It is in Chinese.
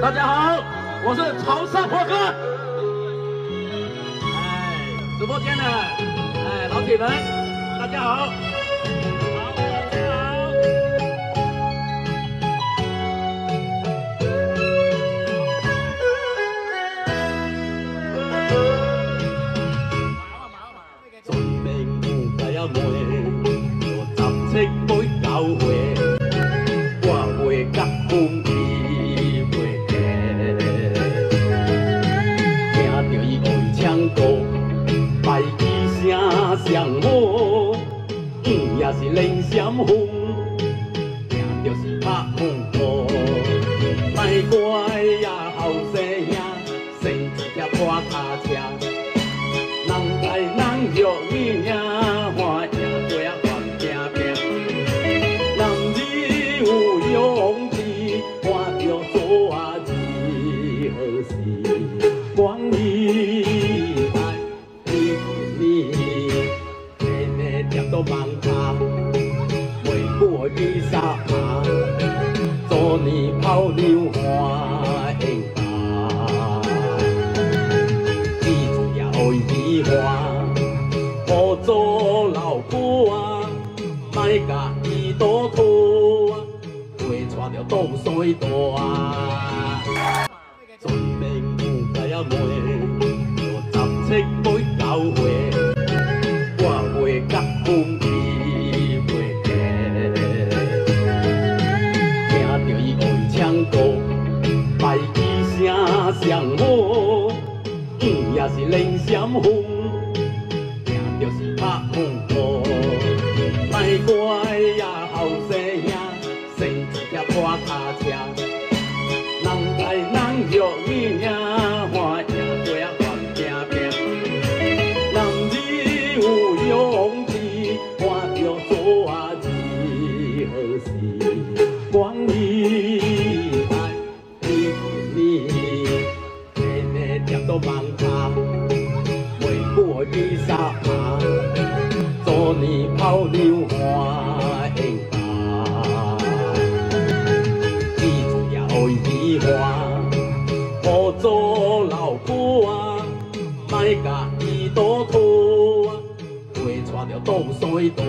大家好，我是潮汕火哥。哎，直播间的哎老铁们，大家好。好，大家好。全面有解啊卖，有十七每九岁，我会甲风上好，嗯也是冷闪风，听着是拍风波，卖乖呀后生兄，生一只破卡做年泡妞花应把。记住也爱喜欢，好做老婆啊，莫甲伊倒拖啊，会带着冻水大啊。全面有解啊卖，有十七每九岁，我会甲风好。嗯，也是冷闪风，听着是拍风波。卖乖呀，后生兄，生一只破卡车，人在人着天贴到网卡，袂久去杀下，做年泡妞花应把。记住也爱喜欢，好做老婆啊，莫甲伊倒拖啊，会带着冻水大。